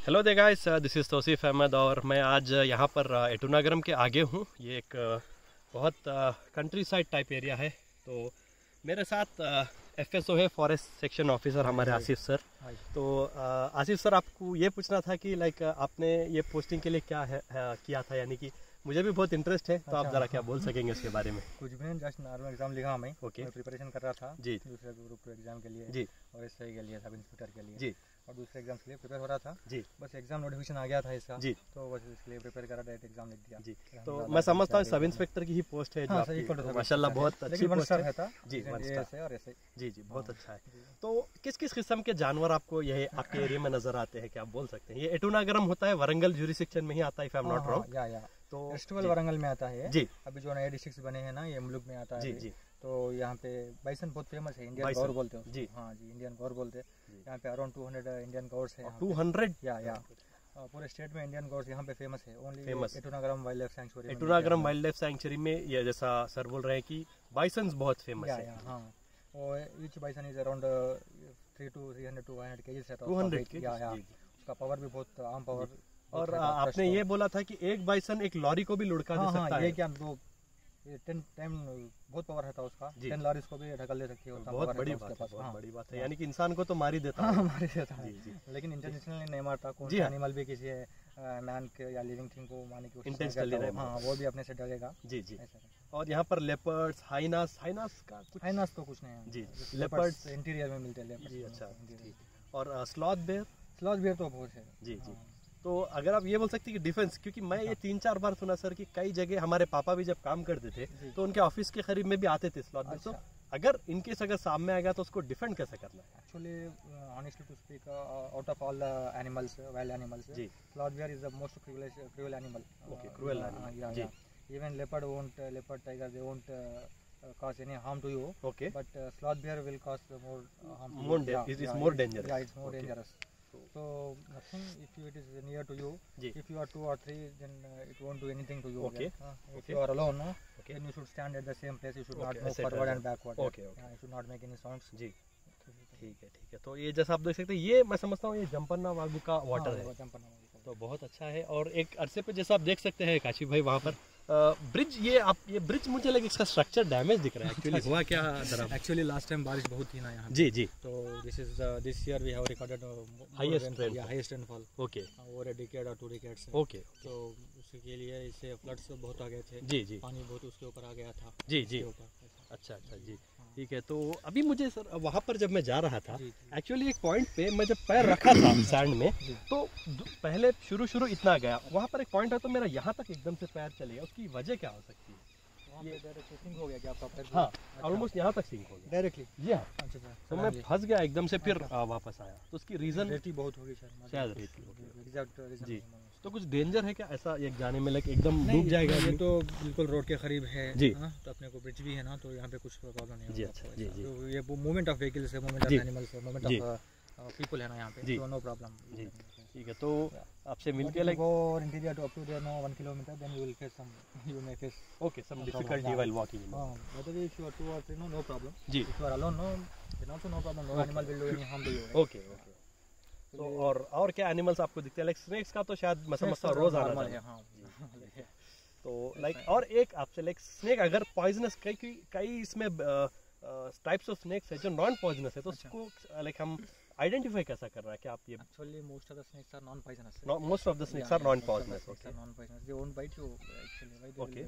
Hello the guys this is Tauseef Ahmed और मैं आज यहाँ पर एटूनागरम के आगे हूँ। ये एक बहुत कंट्री साइड टाइप एरिया है। तो मेरे साथ एफ़ एस ओ है फॉरेस्ट सेक्शन ऑफिसर हमारे आसिफ सर तो आसिफ सर आपको ये पूछना था कि लाइक आपने ये पोस्टिंग के लिए क्या है, है, किया था? यानी कि मुझे भी बहुत इंटरेस्ट है तो अच्छा, आप जरा क्या बोल सकेंगे उसके बारे में? कुछ भी जस्ट नॉर्मल एग्ज़ाम लिखा मैं ओके प्रिपरेशन कर रहा था जी। दूसरे ग्रुप एग्ज़ाम के लिए जी। और एस के लिए सब इंस्पेक्टर के लिए। जी। और दूसरे एग्ज़ाम के लिए प्रिपेयर हो रहा था। जी। बस एग्ज़ाम नोटिफिकेशन आ गया था इसका। जी। तो बस इसके लिए प्रिपेयर करा डायरेक्ट एग्ज़ाम लिख दिया। जी। तो मैं समझता हूँ सब इंस्पेक्टर की ही पोस्ट है हाँ, माशाल्लाह बहुत अच्छी पोस्ट है। जी और ऐसे जी जी बहुत हाँ, अच्छा है। तो किस किस किस्म के जानवर आपको यह आपके एरिया में नज़र आते हैं? क्या आप बोल सकते हैं? ये एटूनागरम होता है वरंगल सेक्शन में ही आता है if I am not wrong तो फेस्टिवल वरंगल में आता है। जी। अभी जो नए डिस्ट्रिक्ट बने हैं ना ये मुल्क में आता है जी जी। तो यहाँ पे बाइसन बहुत फ़ेमस है इंडियन गौर बोलते हैं जी। हाँ जी इंडियन गौर बोलते हैं। यहाँ पे around two hundred Indian gaurs है टू हंड्रेड या या पूरे स्टेट में इंडियन गौर्स यहाँ पे फ़ेमस है। Only famous Eturnagaram wildlife sanctuary Eturnagaram wildlife sanctuary में ये जैसा सर बोल रहे हैं कि बाइसन बहुत फ़ेमस है। हाँ। और each bison is around three two three hundred two hundred kgs है टू हंड्रेड उसका पावर भी बहुत आम पावर और आपने ये बोला था कि एक बाइसन एक लॉरी को भी लुढ़का हाँ, दे सकता हाँ, है। ये क्या दो टेन टाइम बहुत पावर रहता है उसका। टेन लॉरीज को भी ढकल दे सकती है बहुत बड़ी बात है बहुत हाँ। बड़ी बात है। यानी कि इंसान को तो मार ही देता है मार ही देता है। लेकिन इंटरनेशनली नहीं मारता कौन सा एनिमल भी किसी मैन के या लिविंग थिंग को मारने की इंटेंशनली हाँ वो भी अपने से डरेगा। जी जी। और यहाँ पर लेपर्ड्स हाइनास हाइनास का कुछ हाइनास तो कुछ नहीं है। जी लेपर्ड्स इंटीरियर में मिलते हैं जी अच्छा और स्लॉथ बेयर स्लॉथ बेयर तो बहुत है। जी जी। तो अगर आप ये बोल सकते हैं कि डिफेंस क्योंकि मैं ये तीन चार बार सुना सर कि कई जगह हमारे पापा भी जब काम करते थे तो उनके ऑफ़िस के करीब में भी आते थे स्लॉट अच्छा। तो अगर इनकेस अगर सामने आएगा तो उसको डिफेंड कैसे करना है? Actually honestly to speak out of all the animals wild animals ji. Sloth bear is the most cruel animal okay cruel animal ji. even leopard won't uh, leopard tiger they won't uh, uh, cause any harm to you. Okay. But uh, sloth bear will cause more uh, harm more to you. yeah, it yeah, more dangerous. yeah it's more okay. dangerous. So nothing if it is near to you. Ji. If you are two or three, then uh, it won't do anything to you. Okay. Again. Uh, if okay. you are alone, no? okay. then you should stand at the same place. You should okay. not move forward and backward. Okay. okay. Uh, you should not make any sounds. जी ठीक है ठीक है तो ये जैसा आप देख सकते हैं ये मैं समझता हूँ ये जम्पन्ना वागू का वाटर हाँ, है तो बहुत अच्छा है और एक अरसे पे जैसा आप देख सकते हैं काशी भाई वहाँ पर ब्रिज ये आप ये ब्रिज मुझे लगे इसका स्ट्रक्चर डैमेज दिख रहा है एक्चुअली हुआ क्या एक्चुअली लास्ट टाइम बारिश बहुत थी ना यहाँ जी जी। तो this is this year we have recorded highest highest rainfall okay over a decade और टू डिकेड्स ओके तो उसके लिए इससे फ्लड्स बहुत आ गए थे। जी जी। पानी बहुत उसके ऊपर आ गया था। जी जी। अच्छा अच्छा जी। ठीक है तो अभी मुझे सर वहाँ पर जब मैं जा रहा था एक्चुअली एक पॉइंट पे मैं जब पैर रखा था सैंड में तो पहले शुरू शुरू इतना गया। वहाँ पर एक पॉइंट है तो मेरा यहाँ तक एकदम से पैर चले गया। उसकी वजह क्या हो सकती है? हो गया क्या आपका हाँ ऑलमोस्ट यहाँ तक सिंक हो गया। डायरेक्टली जी हाँ। अच्छा, अच्छा। तो मैं फंस गया एकदम से फिर अच्छा। वापस आया। तो उसकी रीजन रेती बहुत होगी शायद रेती जी। तो कुछ डेंजर है क्या? ऐसा एक जाने में लगे एकदम डूब जाएगा ये तो बिल्कुल रोड के करीब है जी। हाँ, तो अपने को ब्रिज भी है ना तो यहाँ पे कुछ प्रॉब्लम नहीं जी अच्छा जी जी। तो ये मूवमेंट ऑफ़ व्हीकल्स है मूवमेंट ऑफ़ एनिमल्स है मूवमेंट ऑफ़ पीपल है ना यहाँ पे तो नो प्रॉब्लम जी ठीक है तो आपसे मिलके like go interior to up to there no 1 kilometre then you will face some you may face okay some difficulty while walking हाँ but if you are two और three no no problem ji. If you are alone no then also no problem no animal will do any harm to you okay okay तो और और क्या animals आपको दिखते हैं? Like snacks का तो शायद मैं समझता हूँ रोज आना है हाँ तो लाइक और एक आपसे लाइक स्नेक अगर पॉइजनस कई कई इसमें टाइप्स ऑफ़ स्नेक्स है जो नॉन पॉइजनस है तो अच्छा। उसको लाइक हम आइडेंटिफाई कैसा कर रहा है? कि आप ये actually most of the snakes are non poisonous most of the snakes are non poisonous okay non poisonous they won't bite you actually why they okay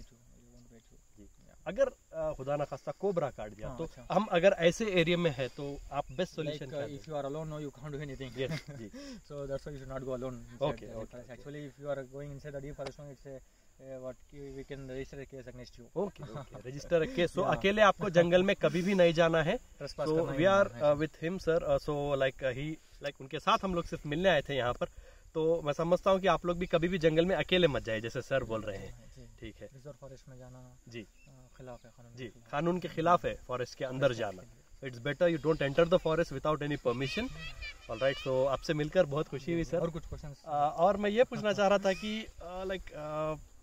अगर खुदा ना खास्ता कोबरा काट दिया हाँ, तो अच्छा। हम अगर ऐसे एरिया में है तो आप बेस्ट सॉल्यूशन क्या if you are alone no you can't do anything yes ji. So that's why you should not go alone okay actually if you are going inside the deep forest it's a what we can register a case against you okay okay register a case so अकेले आपको जंगल में कभी भी नहीं जाना है। So we are with him sir so like he like उनके साथ हम लोग सिर्फ़ मिलने आए थे यहाँ पर। तो मैं समझता हूँ कि आप लोग भी कभी भी जंगल में अकेले मत जाए जैसे सर बोल रहे हैं। ठीक है। रिज़र्व फॉरेस्ट में जाना। जी। खिलाफ है जी कानून के खिलाफ है फॉरेस्ट के अंदर जाना। It's better you don't enter the forest without any permission all right so आपसे मिलकर बहुत खुशी हुई सर और कुछ क्वेश्चन और मैं ये पूछना चाह रहा था कि लाइक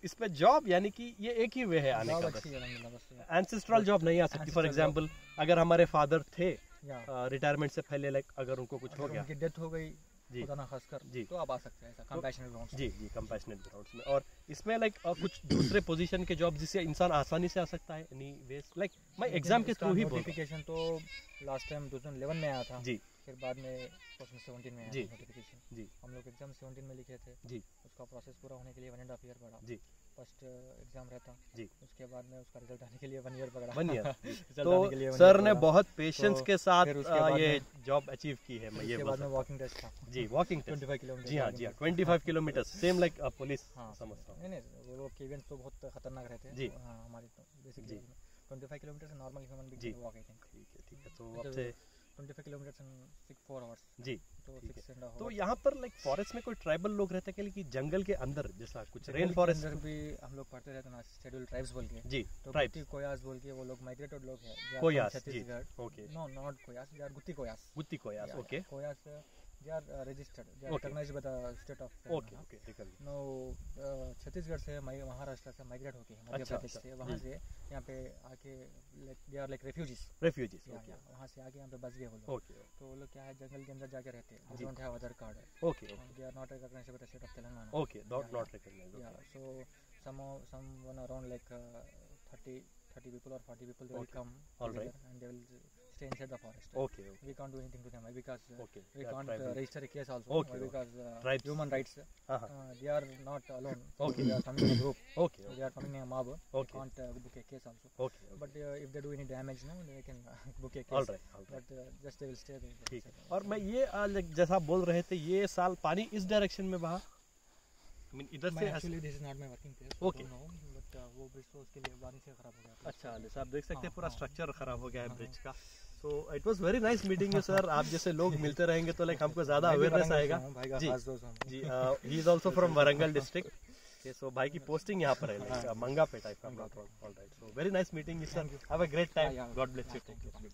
इस पे जॉब यानी कि ये एक ही वे है आने का एंसेस्ट्रल जॉब नहीं आ सकती फॉर एग्जांपल अगर हमारे फादर थे रिटायरमेंट से पहले लाइक अगर उनको कुछ हो गया। डेथ हो गई जी। खुदा ना खास कर जी। तो आप आ सकते हैं ऐसा कंपैशनेट ग्राउंड जी जी कंपैशनेट ग्राउंड्स में। और इसमें लाइक कुछ दूसरे पोजीशन के जॉब जिससे इंसान आसानी से आ सकता है एनी वेज लाइक मैं एग्ज़ाम के थ्रू ही नोटिफिकेशन तो लास्ट टाइम 2011 में आया था जी। फिर बाद में 2017 में आया जी। नोटिफिकेशन जी। हम लोग एग्ज़ाम 17 में लिखे थे जी। उसका प्रोसेस पूरा होने के लिए वन एंड हाफ़ ईयर पड़ा। जी। फ़र्स्ट एग्ज़ाम रहता। जी। उसके बाद में उसका रिज़ल्ट आने के लिए वन ईयर पकड़ा। वन ईयर तो सर ने बहुत पेशेंस तो के साथ बाद ये जॉब अचीव की है मैं ये बाद में वॉकिंग टेस्ट था। जी वॉकिंग टेस्ट 25 किलोमीटर जी हाँ जी हाँ। Twenty five kilometre same like police हाँ। समझता हूँ। नहीं नहीं वो लोग के इवेंट्स तो बहुत खतरनाक रहते हैं। जी। हमारे तो बेसिकली जी। 25 किलोमीटर से normal human. Being walk I think ठीक है ठीक है तो आपसे 25 किलोमीटर इन 6 4 आवर्स जी। तो ठीक 6 एंड तो यहाँ पर लाइक फॉरेस्ट में कोई ट्राइबल लोग रहते हैं कि जंगल के अंदर जैसा कुछ रेन फॉरेस्ट अंदर भी हम लोग पढ़ते रहते हैं ना शेड्यूल ट्राइब्स बोल के। जी तो गुत्ती कोयास बोल के वो लोग माइग्रेटेड लोग हैं। कोयास, जी। Chhattisgarh okay no not Koyas they are Gutti Koyas Gutti Koyas okay yeah. Koyas they are registered they are Okay. Recognised by the state of okay okay ठीक है नो छत्तीसगढ़ से महाराष्ट्र से माइग्रेट होके हैं मध्य अच्छा, प्रदेश अच्छा, से वहाँ जी। से यहाँ पे आके they are like refugees refugees okay वहाँ से आके यहाँ पे बस गए वो लोग। ओके तो वो लोग क्या है जंगल के अंदर जाके रहते हैं। Don't have other card okay they are not recognised by the state of Telangana okay not not recognised so some of- someone around like uh, 30 30 people or 40 people they will Okay. come All right. and they will stay inside the forest okay okay we can't do anything to them because uh, okay we can't uh, register a case also Okay, okay. because uh, human rights uh, हाँ हाँ they are not alone Okay. they are coming in a group okay they are coming in a mob Okay. they can't uh, book a case also okay but uh, if they do any damage no they can uh, book a case right all right but uh, just they will stay there ठीक है और मैं ये जैसा आप बोल रहे थे ये साल पानी इस डायरेक्शन में बहा I mean, इधर से actually this is not my working place Okay. But वो ब्रिज तो उसके लिए बारिश से खराब हो गया अच्छा जैसे आप देख सकते हैं हाँ, पूरा हाँ। स्ट्रक्चर खराब हो गया है हाँ, ब्रिज का। So it was very nice meeting you sir आप जैसे लोग मिलते रहेंगे तो लाइक हमको ज़्यादा अवेयरनेस आएगा। हूँ, जी। हूँ। जी he is also from Warangal district so भाई की पोस्टिंग यहाँ पर है मंगा पे टाइप का। All right all right so very nice meeting you sir have a great time God bless you thank you